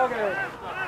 Okay.